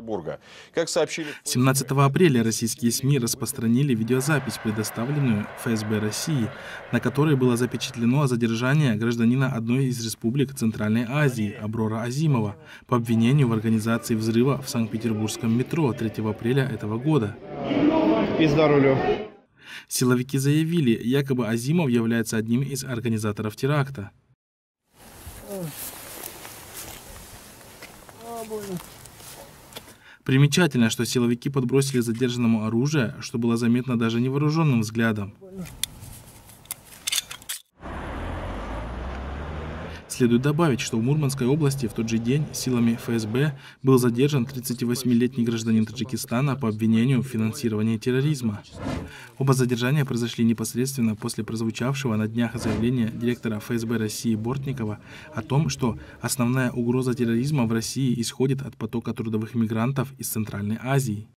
Санкт-Петербурга. Как сообщили... 17 апреля российские СМИ распространили видеозапись, предоставленную ФСБ России, на которой было запечатлено задержание гражданина одной из республик Центральной Азии, Аброра Азимова, по обвинению в организации взрыва в Санкт-Петербургском метро 3 апреля этого года. Пизда рулю. Силовики заявили, якобы Азимов является одним из организаторов теракта. Примечательно, что силовики подбросили задержанному оружие, что было заметно даже невооруженным взглядом. Следует добавить, что в Мурманской области в тот же день силами ФСБ был задержан 38-летний гражданин Таджикистана по обвинению в финансировании терроризма. Оба задержания произошли непосредственно после прозвучавшего на днях заявления директора ФСБ России Бортникова о том, что основная угроза терроризма в России исходит от потока трудовых мигрантов из Центральной Азии.